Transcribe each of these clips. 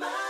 my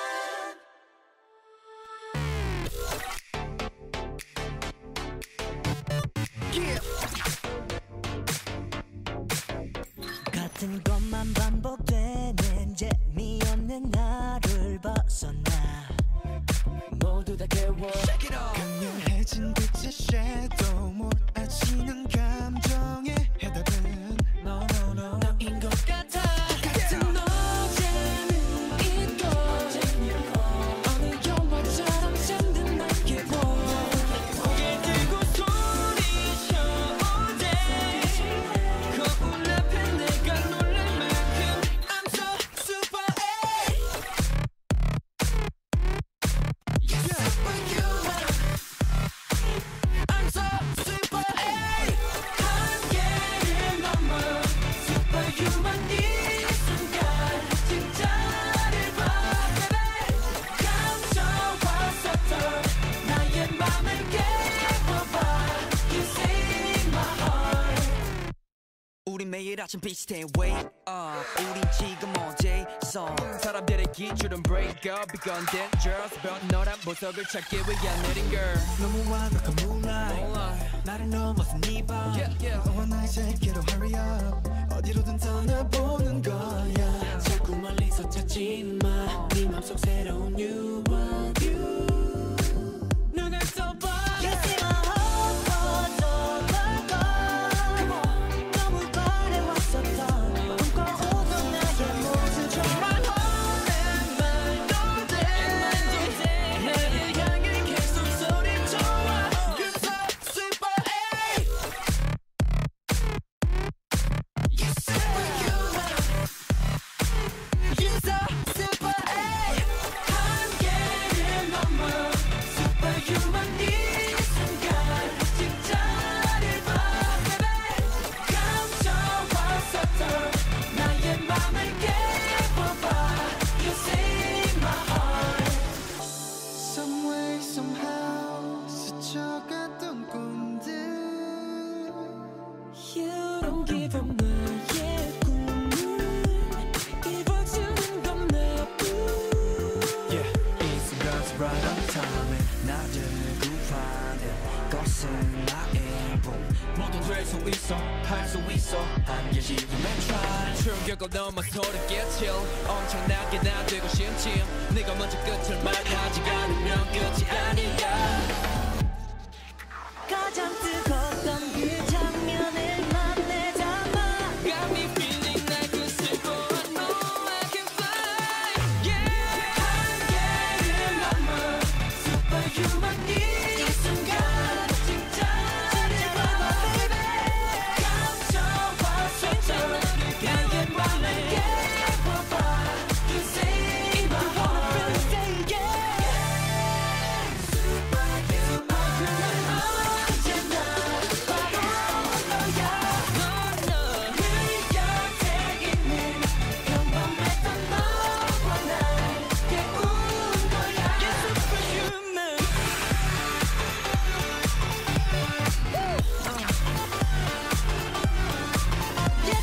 매일 아침 비슷해. Wake up. 우린 지금 어제서? 사람들의 기준은 break up. 이건 dangerous. but 너란 보석을 찾기 위한 느린 girl. 너무 완벽한 moonlight. 나를 넘어서 네밤. Yeah, yeah. 너와 나의 세계로 hurry up. 어디로든 떠나보는 거야. 자꾸 멀리서 찾지마. 네 맘속 새로운 you. 될수 있어 할수 있어 함께 지금의 try 충격을 넘어 소름 끼칠 엄청나게 나 되고 심지 네가 먼저 끝을 말